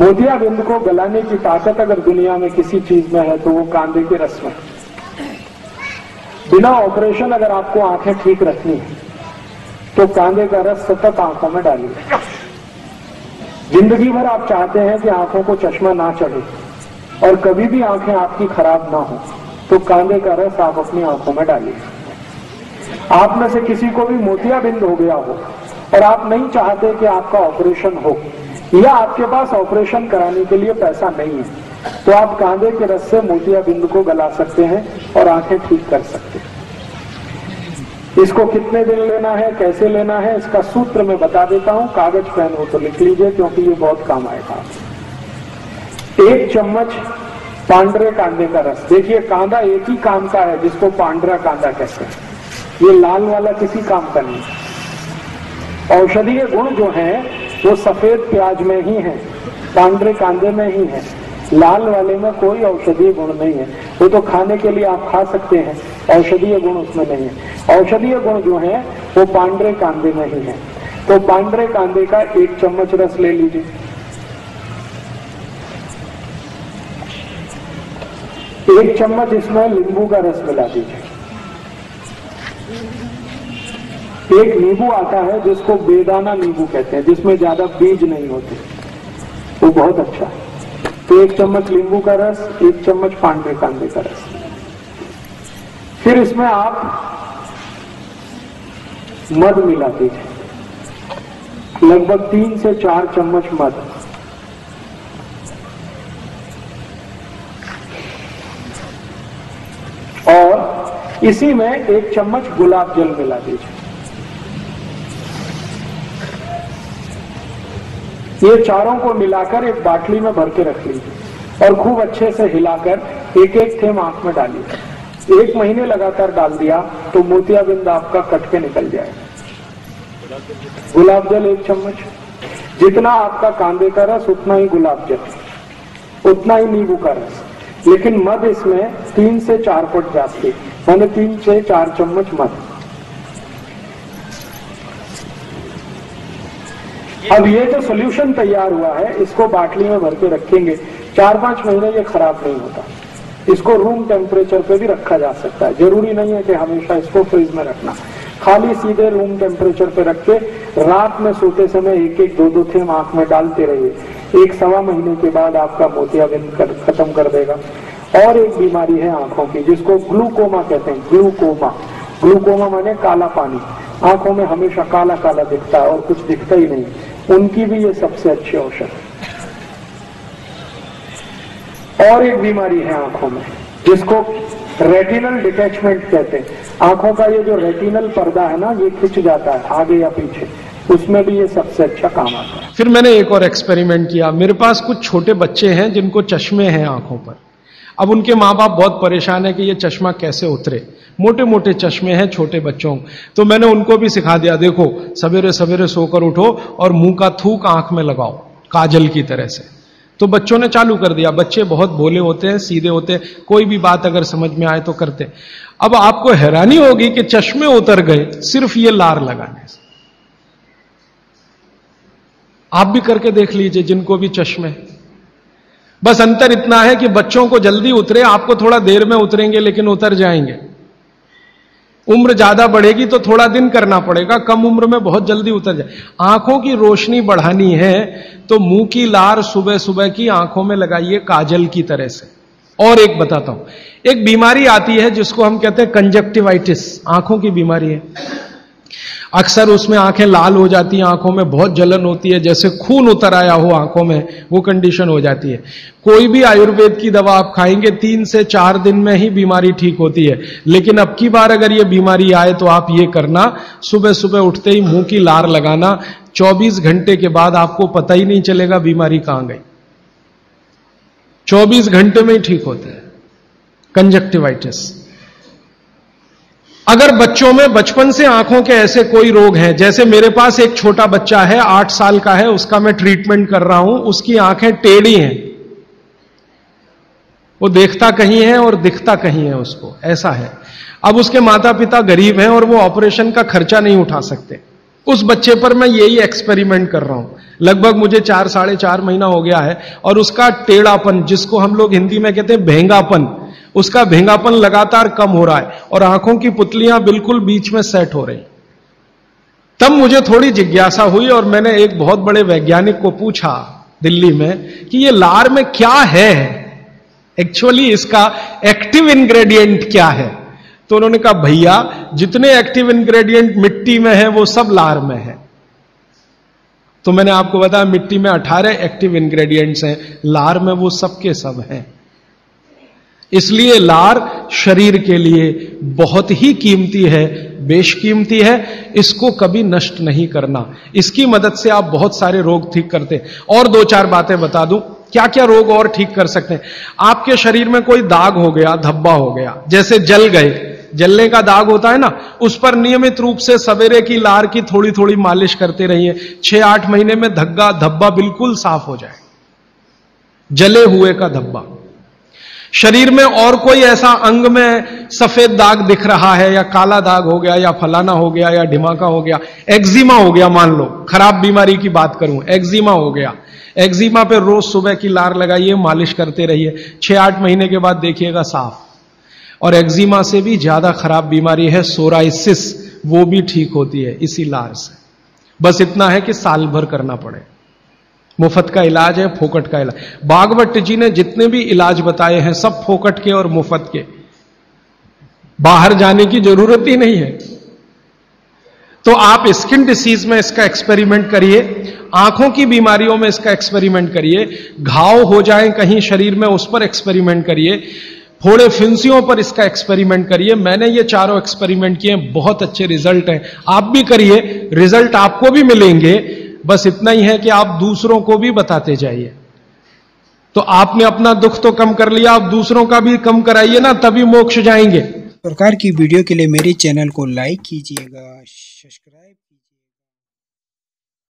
मोतियाबिंद को गलाने की ताकत अगर दुनिया में किसी चीज़ में है तो वो कांदे के रस में बिना ऑपरेशन अगर आपको आँखें ठीक रखनी है तो कांदे का रस सतत आँखों में डालिए। ज़िंदगी भर आप चाहते हैं कि आँखों को चश्मा ना चढ़े, और कभी भी आँखें आपकी खराब ना हो तो कांदे का रस आप अपनी आँखों में डालिए। आप में से किसी को भी मोतियाबिंद हो गया हो, और आप नहीं चाहते कि आपका ऑपरेशन हो या आपके पास ऑपरेशन कराने के लिए पैसा नहीं है तो आप कांधे के रस से मोतियाबिंद को गला सकते हैं और आँखें ठीक कर सकते हैं। इसको कितने दिन लेना है, कैसे लेना है, इसका सूत्र मैं बता देता हूँ, कागज़ पेन हो तो लिख लीजिए, क्योंकि ये बहुत काम आएगा। एक चम्मच पांडरे कांदे का रस। देखिए कांदा एक ही काम का है, जिसको पांडरा कांदा कहते हैं। ये लाल वाला किसी काम का नहीं। औषधीय गुण जो है वो सफ़ेद प्याज में ही है, पांडरे कांदे में ही है, लाल वाले में कोई औषधीय गुण नहीं है। वो तो खाने के लिए आप खा सकते हैं, औषधीय गुण उसमें नहीं है। औषधीय गुण जो है, वो पांडरे कांदे में ही है। तो पांडरे कांदे का एक चम्मच रस ले लीजिए। एक चम्मच इसमें नींबू का रस मिला दीजिए। एक नींबू आता है, जिसको बेदाना नींबू कहते हैं, जिसमें ज़्यादा बीज नहीं होते। वो बहुत अच्छा है। तो एक चम्मच नींबू का रस, एक चम्मच पांडे कांदे का रस। फिर इसमें आप मध मिला दीजिए लगभग तीन से चार चम्मच मध। और इसी में एक चम्मच गुलाब जल मिला दीजिए। ये चारों को मिलाकर एक बाटली में भर के रख लीजिए और खूब अच्छे से हिलाकर एक एक थेम आँख में डालिए। एक महीने लगातार डाल दिया तो मोतियाबिंद आपका कट के निकल जाएगा गुलाब जल एक चम्मच। जितना आपका कांदे का रस, उतना ही गुलाब जल। उतना ही नींबू का रस। लेकिन मध इसमें तीन से चार फुट जाती मैंने तीन से चार चम्मच मध। अब ये जो सोल्यूशन तैयार हुआ है इसको बाटली में भर के रखेंगे। चार पाँच महीने ये खराब नहीं होता। इसको रूम टेम्परेचर पे भी रखा जा सकता है। ज़रूरी नहीं है कि हमेशा इसको फ्रिज में रखना। खाली सीधे रूम टेम्परेचर पे रख के रात में सोते समय एक एक दो दो थेम आँख में डालते रहिए। एक सवा महीने के बाद आपका मोतियाबिंद कर, खत्म कर देगा। और एक बीमारी है आँखों की जिसको ग्लूकोमा कहते हैं। ग्लूकोमा। ग्लूकोमा माने काला पानी। आँखों में हमेशा काला काला दिखता है और कुछ दिखता ही नहीं। उनकी भी ये सबसे अच्छी औषध। और एक बीमारी है आँखों में, जिसको रेटिनल डिटेचमेंट कहते हैं। आँखों का ये जो रेटिनल पर्दा है ना, ये खिंच जाता है, आगे या पीछे। उसमें भी ये सबसे अच्छा काम आता है। फिर मैंने एक और एक्सपेरिमेंट किया। मेरे पास कुछ छोटे बच्चे हैं जिनको चश्मे हैं आँखों पर। अब उनके माँ बाप बहुत परेशान है कि ये चश्मा कैसे उतरे? मोटे मोटे चश्मे हैं छोटे बच्चों। तो मैंने उनको भी सिखा दिया, देखो, सवेरे सवेरे सोकर उठो और मुँह का थूक आँख में लगाओ, काजल की तरह से। तो बच्चों ने चालू कर दिया। बच्चे बहुत भोले होते हैं, सीधे होते हैं। कोई भी बात अगर समझ में आए तो करते अब आपको हैरानी होगी कि चश्मे उतर गए सिर्फ़ ये लार लगाने से। आप भी करके देख लीजिए जिनको भी चश्मे। बस अंतर इतना है कि बच्चों को जल्दी उतरे, आपको थोड़ा देर में उतरेंगे, लेकिन उतर जाएँगे। उम्र ज़्यादा बढ़ेगी तो थोड़ा दिन करना पड़ेगा, कम उम्र में बहुत जल्दी उतर जाए। आँखों की रोशनी बढ़ानी है तो मुँह की लार सुबह सुबह की आँखों में लगाइए काजल की तरह से। और एक बताता हूँ, एक बीमारी आती है जिसको हम कहते हैं कंजक्टिवाइटिस आँखों की बीमारी है। अक्सर उसमें आँखें लाल हो जाती हैं, आँखों में बहुत जलन होती है, जैसे खून उतर आया हो आँखों में, वो कंडीशन हो जाती है। कोई भी आयुर्वेद की दवा आप खाएँगे, तीन से चार दिन में ही बीमारी ठीक होती है। लेकिन अब की बार अगर ये बीमारी आए तो आप ये करना सुबह सुबह उठते ही मुँह की लार लगाना 24 घंटे के बाद आपको पता ही नहीं चलेगा बीमारी कहाँ गई। 24 घंटे में ही ठीक होता है। कंजक्टिवाइटिस अगर बच्चों में बचपन से आँखों के ऐसे कोई रोग हैं, जैसे मेरे पास एक छोटा बच्चा है, आठ साल का है, उसका मैं ट्रीटमेंट कर रहा हूँ, उसकी आँखें टेढ़ी हैं। वो देखता कहीं है और दिखता कहीं है उसको, ऐसा है। अब उसके माता पिता गरीब हैं और वो ऑपरेशन का खर्चा नहीं उठा सकते। उस बच्चे पर मैं यही एक्सपेरिमेंट कर रहा हूँ। लगभग मुझे चार, साढ़े चार महीना हो गया है और उसका टेढ़ापन, जिसको हम लोग हिंदी में कहते हैं, भेंगापन उसका भेंगापन लगातार कम हो रहा है और आँखों की पुतलियाँ बिल्कुल बीच में सेट हो रही। तब मुझे थोड़ी जिज्ञासा हुई और मैंने एक बहुत बड़े वैज्ञानिक को पूछा दिल्ली में कि ये लार में क्या है? एक्चुअली इसका एक्टिव इंग्रेडिएंट क्या है? तो उन्होंने कहा, भैया, जितने एक्टिव इंग्रेडिएंट मिट्टी में है, वो सब लार में है। तो मैंने आपको बताया, मिट्टी में 18 एक्टिव इंग्रेडिएंट्स हैं, लार में वो सब के सब हैं। इसलिए लार शरीर के लिए बहुत ही कीमती है बेशकीमती है। इसको कभी नष्ट नहीं करना। इसकी मदद से आप बहुत सारे रोग ठीक करते हैं। और दो चार बातें बता दूँ क्या क्या रोग और ठीक कर सकते हैं। आपके शरीर में कोई दाग हो गया, धब्बा हो गया, जैसे जल गए, जलने का दाग होता है ना, उस पर नियमित रूप से सवेरे की लार की थोड़ी थोड़ी मालिश करते रहिए। छह आठ महीने में धग्गा, धब्बा बिल्कुल साफ़ हो जाए। जले हुए का धब्बा। शरीर में और कोई ऐसा अंग में सफ़ेद दाग दिख रहा है, या काला दाग हो गया, या फलाना हो गया, या ढिमाका हो गया एक्जिमा हो गया, मान लो, खराब बीमारी की बात करूँ एक्जिमा हो गया। एक्जिमा पे रोज सुबह की लार लगाइए, मालिश करते रहिए, छह आठ महीने के बाद देखिएगा साफ़। और एक्जिमा से भी ज़्यादा खराब बीमारी है, सोराइसिस, वो भी ठीक होती है, इसी लार से। बस इतना है कि साल भर करना पड़े। मुफ़्त का इलाज है, फोकट का इलाज। बागवट जी ने जितने भी इलाज बताए हैं, सब फोकट के और मुफ़्त के। बाहर जाने की ज़रूरत ही नहीं है। तो आप स्किन डिसीज में इसका एक्सपेरिमेंट करिए, आँखों की बीमारियों में इसका एक्सपेरिमेंट करिए, घाव हो जाए कहीं शरीर में, उस पर एक्सपेरिमेंट करिए, फोड़े फिंसियों पर इसका एक्सपेरिमेंट करिए। मैंने ये चारों एक्सपेरिमेंट किए बहुत अच्छे रिज़ल्ट हैं। आप भी करिए, रिज़ल्ट आपको भी मिलेंगे। बस इतना ही है कि आप दूसरों को भी बताते जाइए। तो आपने अपना दुख तो कम कर लिया, आप दूसरों का भी कम कराइए ना, तभी मोक्ष जाएँगे। प्रकार की वीडियो के लिए मेरे चैनल को लाइक कीजिएगा, सब्सक्राइब